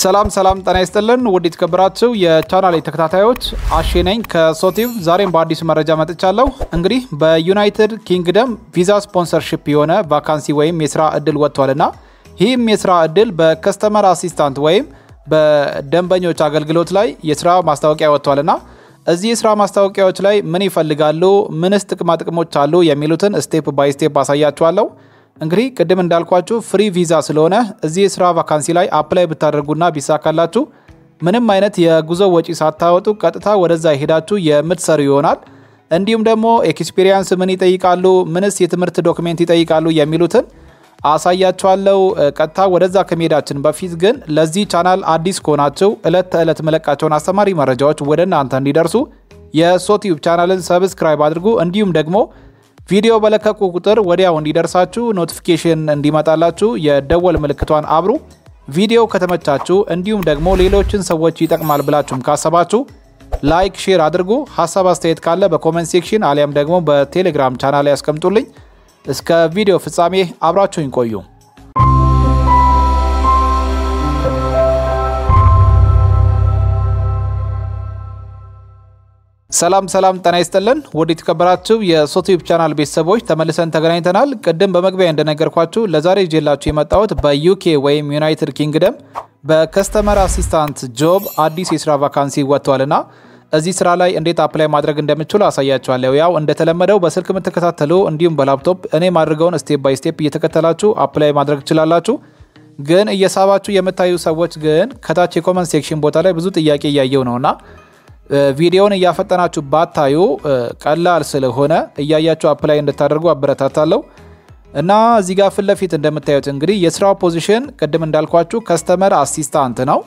ሰላም ሰላም፣ ጤና ይስጥልን ውድ የተከበራችሁ የቻናሌ ተከታታዮች አሼ ነኝ ከሶቲቭ። ዛሬም በአዲሱ መረጃ መጥቻለሁ። እንግዲህ በዩናይትድ ኪንግደም visa sponsorship የሆነ vacancy ወይም የስራ እድል ወጥቷልና ይህም የስራ እድል በ customer assistant ወይም በደንበኞች አገልግሎት ላይ የስራ ማስታወቂያ ወጥቷልና እዚህ የስራ ማስታወቂያዎች ላይ ምን ይፈልጋሉ፣ ምንስ ጥቅማ ጥቅሞች አሉ የሚሉትን step by step አሳያችኋለሁ። እንግዲህ ቅድም እንዳልኳችሁ free visa ስለሆነ እዚህ የስራ vacancy ላይ apply ብታደርጉና ቢሳካላችሁ ምንም አይነት የጉዞ ወጪ ሳታወጡ ቀጥታ ወደዛ ሄዳችሁ የምትሰሩ ይሆናል። እንዲሁም ደግሞ experience ምን ይጠይቃሉ፣ ምንስ የትምህርት document ይጠይቃሉ የሚሉትን አሳያችኋለሁ። ቀጥታ ወደዛ ከመሄዳችን በፊት ግን ለዚህ ቻናል አዲስ ከሆናችሁ እለት ተዕለት የምለቃቸውን አስተማሪ መረጃዎች ወደ እናንተ እንዲደርሱ የሶቲዩብ channel ን subscribe አድርጉ። እንዲሁም ደግሞ ቪዲዮ በለቀቁ ቁጥር ወዲያው እንዲደርሳችሁ notification እንዲመጣላችሁ የደወል ምልክቷን አብሩ። ቪዲዮ ከተመቻችሁ እንዲሁም ደግሞ ሌሎችን ሰዎች ይጠቅማል ብላችሁም ካሰባችሁ like፣ share አድርጉ። ሀሳብ አስተያየት ካለ በ comment section አሊያም ደግሞ በቴሌግራም ቻናል ያስቀምጡልኝ። እስከ ቪዲዮ ፍጻሜ አብራችሁኝ ቆዩ። ሰላም ሰላም፣ ጤና ይስጥልን ውድ የተከበራችሁ የሶቲዩብ ቻናል ቤተሰቦች ተመልሰን ተገናኝተናል። ቅድም በመግቢያ እንደነገርኳችሁ ለዛሬ ይዤላችሁ የመጣሁት በ UK ወይም ዩናይትድ ኪንግደም በ customer assistant job አዲስ የስራ vacancy ወጥቷልና እዚህ ስራ ላይ እንዴት apply ማድረግ እንደምትችሉ አሳያችኋለሁ። ያው እንደተለመደው በስልክ የምትከታተሉ እንዲሁም በላፕቶፕ እኔ የማደርገውን step by step እየተከተላችሁ apply ማድረግ ትችላላችሁ። ግን እየሳባችሁ የምታዩ ሰዎች ግን ከታች የ comment section ቦታ ላይ ብዙ ጥያቄ እያየሁ ነውና ቪዲዮውን እያፈጠናችሁ ባታዩ ቀላል ስለሆነ እያያችሁ apply እንድታደርጉ አበረታታለሁ። እና እዚህ ጋር ፊት ለፊት እንደምታዩት እንግዲህ የስራው position ቅድም እንዳልኳችሁ customer assistant ነው።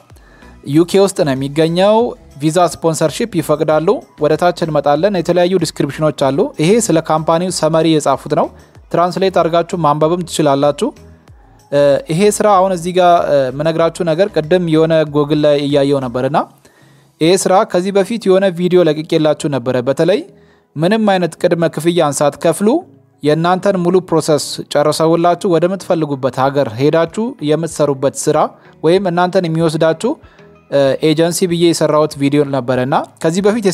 UK ውስጥ ነው የሚገኘው። visa sponsorship ይፈቅዳሉ። ወደ ታች እንመጣለን። የተለያዩ description ኦች አሉ። ይሄ ስለ company ው summary የጻፉት ነው። translate አድርጋችሁ ማንበብም ትችላላችሁ። ይሄ ስራ አሁን እዚህ ጋር የምነግራችሁ ነገር ቅድም የሆነ ጎግል ላይ እያየሁ ነበርና ይህ ስራ ከዚህ በፊት የሆነ ቪዲዮ ለቅቄላችሁ ነበረ። በተለይ ምንም አይነት ቅድመ ክፍያን ሳትከፍሉ የእናንተን ሙሉ process ጨርሰውላችሁ ወደምትፈልጉበት ሀገር ሄዳችሁ የምትሰሩበት ስራ ወይም እናንተን የሚወስዳችሁ ኤጀንሲ ብዬ የሰራሁት ቪዲዮ ነበረ እና ከዚህ በፊት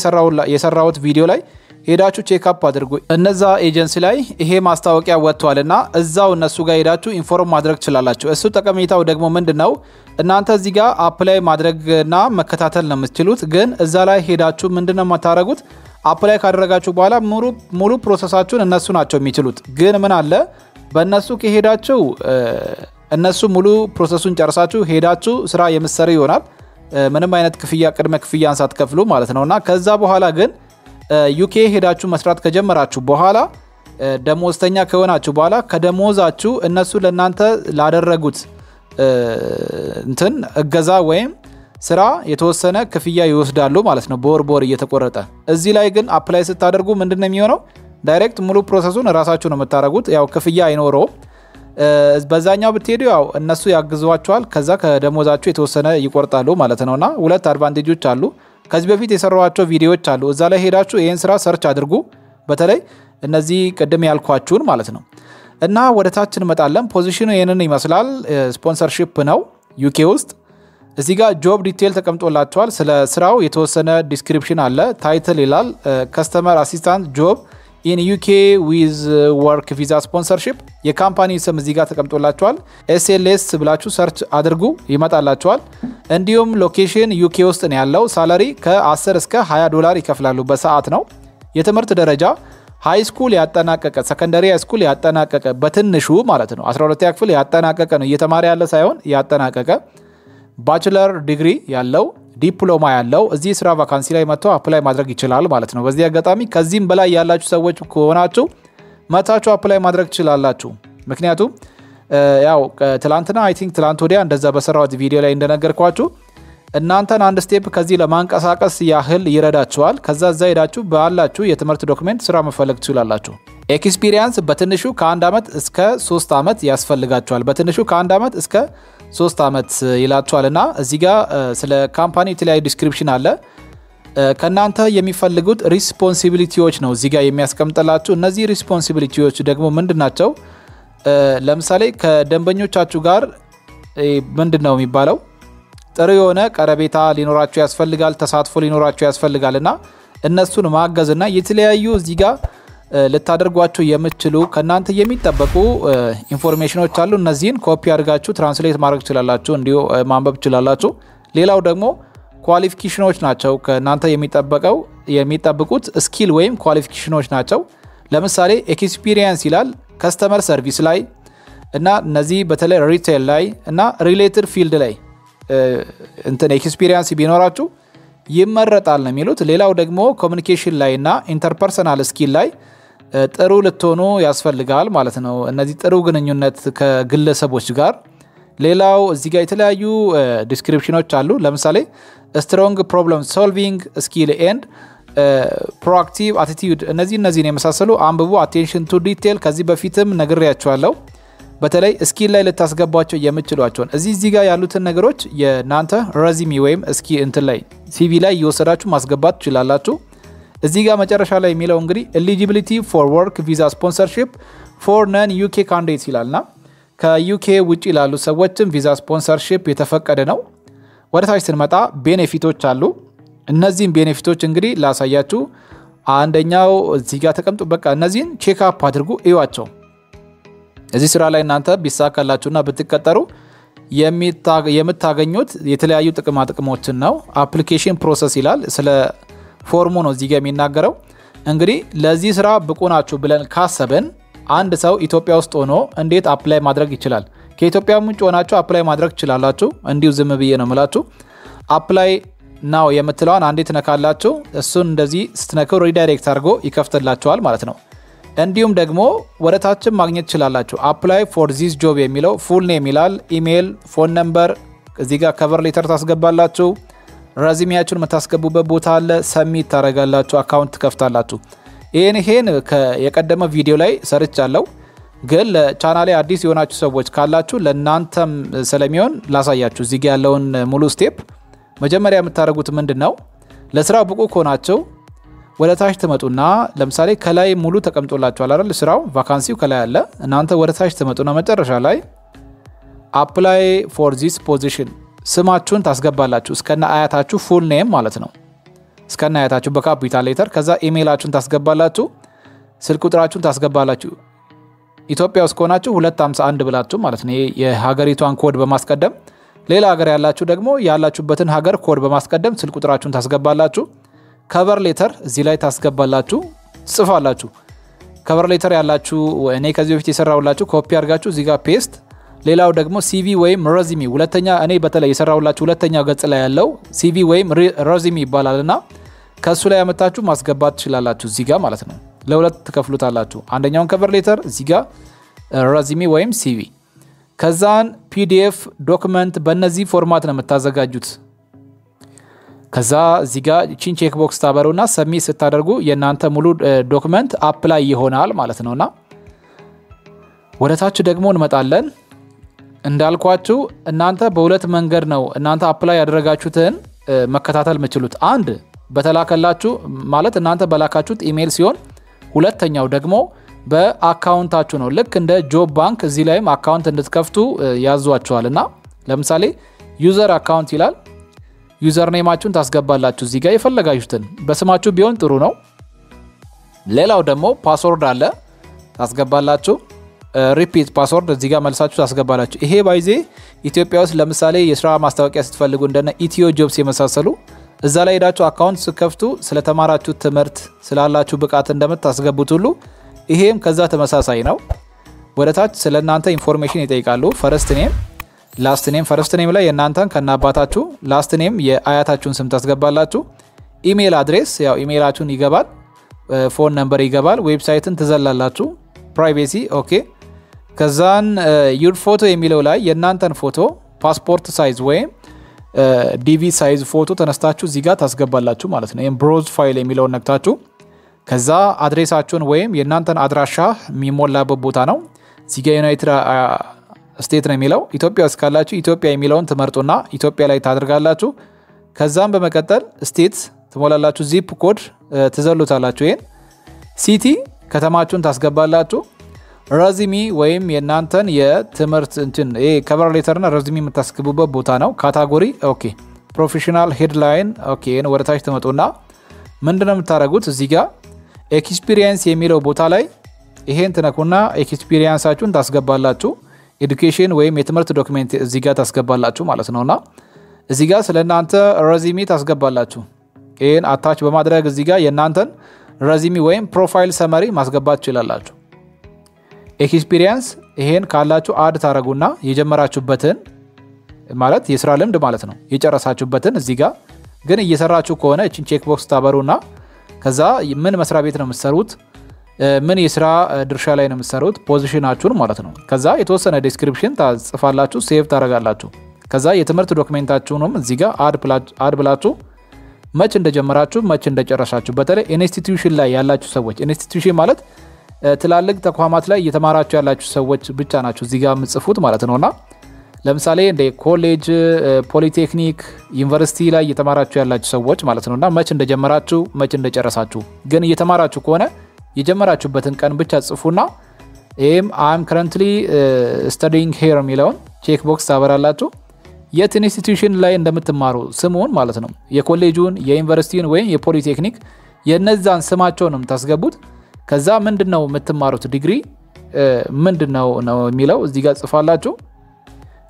የሰራሁት ቪዲዮ ላይ ሄዳችሁ check up አድርጉ። እነዛ ኤጀንሲ ላይ ይሄ ማስታወቂያ ወጥቷል እና እዛው እነሱ ጋር ሄዳችሁ inform ማድረግ ትችላላችሁ። እሱ ጠቀሜታው ደግሞ ምንድን ነው? እናንተ እዚህ ጋር apply ማድረግና መከታተል ነው የምትችሉት። ግን እዛ ላይ ሄዳችሁ ምንድን ነው የምታደርጉት? apply ካደረጋችሁ በኋላ ሙሉ process ኣችሁን እነሱ ናቸው የሚችሉት። ግን ምን አለ በእነሱ ከሄዳችሁ እነሱ ሙሉ process ኡን ጨርሳችሁ ሄዳችሁ ስራ የምትሰሩ ይሆናል። ምንም አይነት ክፍያ ቅድመ ክፍያን ሳትከፍሉ ማለት ነው እና ከዛ በኋላ ግን UK ሄዳችሁ መስራት ከጀመራችሁ በኋላ ደሞዝተኛ ከሆናችሁ በኋላ ከደሞዛችሁ እነሱ ለእናንተ ላደረጉት እንትን እገዛ ወይም ስራ የተወሰነ ክፍያ ይወስዳሉ ማለት ነው፣ በወር በወር እየተቆረጠ። እዚህ ላይ ግን apply ስታደርጉ ምንድን ነው የሚሆነው? direct ሙሉ process ኡን እራሳችሁ ነው የምታደርጉት። ያው ክፍያ አይኖረውም። በዛኛው ብትሄዱ ያው እነሱ ያግዟችኋል፣ ከዛ ከደሞዛችሁ የተወሰነ ይቆርጣሉ ማለት ነው እና ሁለት advantage ኦች አሉ። ከዚህ በፊት የሰራኋቸው ቪዲዮዎች አሉ። እዛ ላይ ሄዳችሁ ይህን ስራ search አድርጉ። በተለይ እነዚህ ቅድም ያልኳችሁን ማለት ነው እና ወደ ታች እንመጣለን። position ኡ ይህንን ይመስላል። sponsorship ነው UK ውስጥ። እዚህ ጋር job detail ተቀምጦላችኋል። ስለ ስራው የተወሰነ description አለ። title ይላል customer assistant job in UK with work visa sponsorship። የ company ስም እዚህ ጋር ተቀምጦላችኋል። SLS ብላችሁ search አድርጉ ይመጣላችኋል። እንዲሁም location UK ውስጥ ነው ያለው። salary ከ10 እስከ 20 ዶላር ይከፍላሉ በሰዓት ነው። የትምህርት ደረጃ high school ያጠናቀቀ secondary high school ያጠናቀቀ በትንሹ ማለት ነው 12ኛ ክፍል ያጠናቀቀ ነው እየተማረ ያለ ሳይሆን ያጠናቀቀ bachelor degree ያለው ዲፕሎማ ያለው እዚህ ስራ vacancy ላይ መጥቶ apply ማድረግ ይችላል ማለት ነው። በዚህ አጋጣሚ ከዚህም በላይ ያላችሁ ሰዎች ከሆናችሁ መጥታችሁ apply ማድረግ ትችላላችሁ። ምክንያቱም ያው ትላንትና I think ትላንት ወዲያ እንደዛ በሰራሁት ቪዲዮ ላይ እንደነገርኳችሁ እናንተን አንድ step ከዚህ ለማንቀሳቀስ ያህል ይረዳችኋል። ከዛ እዛ ሄዳችሁ ባላችሁ የትምህርት document ስራ መፈለግ ትችላላችሁ። experience በትንሹ ከአንድ ዓመት እስከ ሶስት ዓመት ያስፈልጋችኋል። በትንሹ ከአንድ ዓመት እስከ ሶስት ዓመት ይላችኋል እና እዚህ ጋር ስለ company የተለያዩ description አለ። ከእናንተ የሚፈልጉት responsibility ዎች ነው እዚህ ጋር የሚያስቀምጥላችሁ። እነዚህ responsibility ዎች ደግሞ ምንድን ናቸው? ለምሳሌ ከደንበኞቻችሁ ጋር ምንድን ነው የሚባለው ጥሩ የሆነ ቀረቤታ ሊኖራቸው ያስፈልጋል፣ ተሳትፎ ሊኖራቸው ያስፈልጋል እና እነሱን ማገዝ እና የተለያዩ እዚህ ጋር ልታደርጓቸው የምትችሉ ከእናንተ የሚጠበቁ information ኖች አሉ። እነዚህን ኮፒ አድርጋችሁ translate ማድረግ ትችላላችሁ፣ እንዲሁ ማንበብ ትችላላችሁ። ሌላው ደግሞ qualification ኖች ናቸው ከእናንተ የሚጠበቀው የሚጠብቁት skill ወይም qualification ኖች ናቸው። ለምሳሌ experience ይላል customer service ላይ እና እነዚህ በተለይ retail ላይ እና related field ላይ እንትን experience ቢኖራችሁ ይመረጣል ነው የሚሉት። ሌላው ደግሞ communication ላይ እና interpersonal skill ላይ ጥሩ ልትሆኑ ያስፈልጋል ማለት ነው። እነዚህ ጥሩ ግንኙነት ከግለሰቦች ጋር። ሌላው እዚህ ጋር የተለያዩ description ኖች አሉ። ለምሳሌ strong problem solving skill and proactive attitude እነዚህ እነዚህን የመሳሰሉ አንብቡ። attention to detail ከዚህ በፊትም ነግሬያቸዋለሁ። በተለይ skill ላይ ልታስገቧቸው የምትችሏቸውን እዚህ እዚህ ጋር ያሉትን ነገሮች የእናንተ resume ወይም እስኪ እንትን ላይ CV ላይ እየወሰዳችሁ ማስገባት ትችላላችሁ። እዚህ ጋር መጨረሻ ላይ የሚለው እንግዲህ eligibility for work visa sponsorship for non UK candidates ይላልና ከ UK ውጭ ላሉ ሰዎችም ቪዛ sponsorship የተፈቀደ ነው። ወደ ታች ስንመጣ benefit ኦች አሉ። እነዚህም benefit ኦች እንግዲህ ላሳያችሁ። አንደኛው እዚህ ጋር ተቀምጧል። በቃ እነዚህን check up አድርጉ፣ እዩዋቸው። እዚህ ስራ ላይ እናንተ ቢሳካላችሁና ብትቀጠሩ የምታገኙት የተለያዩ ጥቅማ ጥቅሞችን ነው። application process ይላል። ስለ ፎርሙ ነው እዚህ ጋር የሚናገረው። እንግዲህ ለዚህ ስራ ብቁ ናችሁ ብለን ካሰብን አንድ ሰው ኢትዮጵያ ውስጥ ሆኖ እንዴት apply ማድረግ ይችላል? ከኢትዮጵያ ውጭ ሆናችሁ apply ማድረግ ትችላላችሁ። እንዲሁ ዝም ብዬ ነው ምላችሁ። apply now የምትለዋን አንዴ ትነካላችሁ። እሱን እንደዚህ ስትነኩ redirect አድርጎ ይከፍትላችኋል ማለት ነው። እንዲሁም ደግሞ ወደ ታችም ማግኘት ትችላላችሁ። apply for this job የሚለው full name ይላል። email፣ phone number፣ እዚህ ጋር cover letter ታስገባላችሁ። resume ያችሁን የምታስገቡበት ቦታ አለ። submit ታደርጋላችሁ። account ትከፍታላችሁ። ይህን ይሄን የቀደመ ቪዲዮ ላይ ሰርቻለሁ፣ ግን ለቻናሌ አዲስ የሆናችሁ ሰዎች ካላችሁ ለእናንተም ስለሚሆን ላሳያችሁ። እዚህ ጋር ያለውን ሙሉ step መጀመሪያ የምታደርጉት ምንድን ነው? ለስራው ብቁ ከሆናችሁ ወደ ታች ትመጡና ለምሳሌ ከላይ ሙሉ ተቀምጦላችኋል አይደል? ስራው vacancy ው ከላይ አለ። እናንተ ወደ ታች ትመጡና መጨረሻ ላይ apply for this position ስማችሁን ታስገባላችሁ እስከነ አያታችሁ full name ማለት ነው። እስከነ አያታችሁ በ capital letter። ከዛ ኢሜይላችሁን ታስገባላችሁ፣ ስልክ ቁጥራችሁን ታስገባላችሁ። ኢትዮጵያ ውስጥ ከሆናችሁ 251 ብላችሁ ማለት ነው የሀገሪቷን ኮድ በማስቀደም ሌላ ሀገር ያላችሁ ደግሞ ያላችሁበትን ሀገር ኮድ በማስቀደም ስልክ ቁጥራችሁን ታስገባላችሁ። cover letter እዚህ ላይ ታስገባላችሁ፣ ትጽፋላችሁ። cover letter ያላችሁ እኔ ከዚህ በፊት የሰራሁላችሁ ኮፒ አድርጋችሁ እዚህ ጋር paste። ሌላው ደግሞ CV ወይም resume ሁለተኛ እኔ በተለይ የሰራሁላችሁ ሁለተኛው ገጽ ላይ ያለው CV ወይም resume ይባላል እና ከእሱ ላይ ያመጣችሁ ማስገባት ትችላላችሁ እዚህ ጋር ማለት ነው። ለሁለት ትከፍሉታላችሁ። አንደኛውን cover letter እዚህ ጋር resume ወይም CV ከዛን PDF document በእነዚህ format ነው የምታዘጋጁት። ከዛ እዚህ ጋር ቺን check ታበሩና submit ስታደርጉ የእናንተ ሙሉ document apply ይሆናል ማለት ነውና ወደ ታች ደግሞ እንመጣለን። እንዳልኳችሁ እናንተ በሁለት መንገድ ነው እናንተ apply ያደረጋችሁትን መከታተል የምችሉት። አንድ በተላከላችሁ ማለት እናንተ በላካችሁት ኢሜይል ሲሆን፣ ሁለተኛው ደግሞ በ account ኣችሁ ነው። ልክ እንደ ጆብ ባንክ እዚህ ላይም account እንድትከፍቱ ያዟችኋል እና ለምሳሌ user account ይላል። user name ኣችሁን ታስገባላችሁ እዚህ ጋር የፈለጋችሁትን በስማችሁ ቢሆን ጥሩ ነው። ሌላው ደግሞ password አለ ታስገባላችሁ። repeat password እዚህ ጋር መልሳችሁ ታስገባላችሁ። ይሄ by the way ኢትዮጵያ ውስጥ ለምሳሌ የስራ ማስታወቂያ ስትፈልጉ እንደነ ኢትዮ ጆብስ የመሳሰሉ እዛ ላይ ሄዳችሁ account ስትከፍቱ ስለተማራችሁ ትምህርት ስላላችሁ ብቃት እንደምታስገቡት ሁሉ ይሄም ከዛ ተመሳሳይ ነው። ወደ ታች ስለ እናንተ information ይጠይቃሉ። first name፣ last name። first name ላይ የእናንተን ከናባታችሁ፣ last name የአያታችሁን ስም ታስገባላችሁ። email address ያው ኢሜይላችሁን ይገባል፣ phone number ይገባል። website ን ትዘላላችሁ። privacy okay። ከዛን your photo የሚለው ላይ የእናንተን ፎቶ ፓስፖርት size ወይም DV size ፎቶ ተነስታችሁ እዚህ ጋር ታስገባላችሁ ማለት ነው። ይህም browse file የሚለውን ነክታችሁ ከዛ address ኣችሁን ወይም የእናንተን አድራሻ የሚሞላበት ቦታ ነው። እዚህ ጋ United State ነው የሚለው። ኢትዮጵያ ውስጥ ካላችሁ ኢትዮጵያ የሚለውን ትመርጡና ኢትዮጵያ ላይ ታደርጋላችሁ። ከዛም በመቀጠል state ትሞላላችሁ። zip code ትዘሉታላችሁ። ይሄን city ከተማችሁን ታስገባላችሁ። resume ወይም የእናንተን የትምህርት እንትን cover letter ና resume የምታስገቡበት ቦታ ነው። category okay፣ professional headline okay። ወደ ታች ትመጡና ምንድነው የምታደርጉት እዚህ ጋር experience የሚለው ቦታ ላይ ይሄን ትነኩና experience ኣችሁን ታስገባላችሁ። education ወይም የትምህርት document እዚህ ጋር ታስገባላችሁ ማለት ነውና እዚህ ጋር ስለ እናንተ resume ታስገባላችሁ። ይህን attach በማድረግ እዚህ ጋር የእናንተን resume ወይም profile summary ማስገባት ትችላላችሁ። experience ይሄን ካላችሁ add ታደርጉና የጀመራችሁበትን ማለት የስራ ልምድ ማለት ነው የጨረሳችሁበትን እዚህ ጋር ግን እየሰራችሁ ከሆነ እችን check box ታበሩና ከዛ ምን መስሪያ ቤት ነው የምትሰሩት፣ ምን የስራ ድርሻ ላይ ነው የምትሰሩት፣ position አችሁን ማለት ነው። ከዛ የተወሰነ description ትጽፋላችሁ፣ save ታደርጋላችሁ። ከዛ የትምህርት document አችሁንም እዚህ ጋር add ብላችሁ መች እንደጀመራችሁ መች እንደጨረሳችሁ፣ በተለይ institution ላይ ያላችሁ ሰዎች institution ማለት ትላልቅ ተቋማት ላይ እየተማራችሁ ያላችሁ ሰዎች ብቻ ናችሁ እዚህ ጋር የምትጽፉት ማለት ነውና ለምሳሌ እንደ ኮሌጅ፣ ፖሊቴክኒክ፣ ዩኒቨርሲቲ ላይ እየተማራችሁ ያላችሁ ሰዎች ማለት ነውና መች እንደጀመራችሁ መች እንደጨረሳችሁ። ግን እየተማራችሁ ከሆነ የጀመራችሁበትን ቀን ብቻ ጽፉና ይህን I am currently studying here የሚለውን check box ታበራላችሁ። የት institution ላይ እንደምትማሩ ስሙን ማለት ነው የኮሌጁን፣ የዩኒቨርሲቲውን ወይም የፖሊቴክኒክ የነዛን ስማቸውንም ታስገቡት። ከዛ ምንድን ነው የምትማሩት ዲግሪ ምንድን ነው ነው የሚለው እዚህ ጋር ትጽፋላችሁ።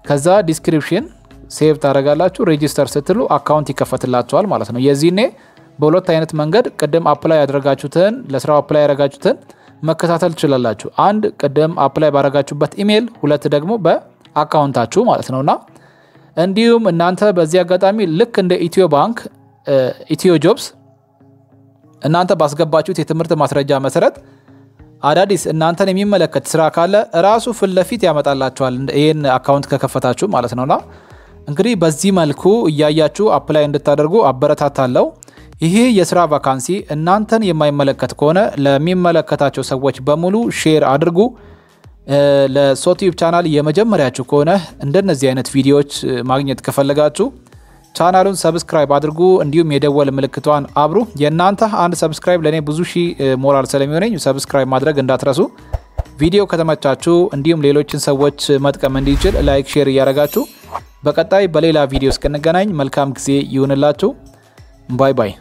ከዛ description save ታደርጋላችሁ። register ስትሉ account ይከፈትላችኋል ማለት ነው። የዚህኔ በሁለት አይነት መንገድ ቅድም apply ያደረጋችሁትን ለስራው apply ያደረጋችሁትን መከታተል ትችላላችሁ። አንድ ቅድም apply ባደረጋችሁበት ኢሜይል፣ ሁለት ደግሞ በ account አችሁ ማለት ነውና እንዲሁም እናንተ በዚህ አጋጣሚ ልክ እንደ ኢትዮ ባንክ ኢትዮ ጆብስ እናንተ ባስገባችሁት የትምህርት ማስረጃ መሰረት አዳዲስ እናንተን የሚመለከት ስራ ካለ እራሱ ፊት ለፊት ያመጣላችኋል። ይህን account ከከፈታችሁ ማለት ነውና እንግዲህ በዚህ መልኩ እያያችሁ apply እንድታደርጉ አበረታታለሁ። ይሄ የስራ vacancy እናንተን የማይመለከት ከሆነ ለሚመለከታቸው ሰዎች በሙሉ share አድርጉ። ለ YouTube channel የመጀመሪያችሁ ከሆነ እንደነዚህ አይነት ቪዲዮዎች ማግኘት ከፈለጋችሁ channel ኡን subscribe አድርጉ። እንዲሁም የደወል ምልክቷን አብሩ። የእናንተ አንድ subscribe ለእኔ ብዙ ሺህ ሞራል ስለሚሆነኝ subscribe ማድረግ እንዳትረሱ። ቪዲዮ ከተመቻችሁ እንዲሁም ሌሎችን ሰዎች መጥቀም እንዲችል like፣ share እያደረጋችሁ በቀጣይ በሌላ ቪዲዮ እስክንገናኝ መልካም ጊዜ ይሁንላችሁ። ባይ ባይ።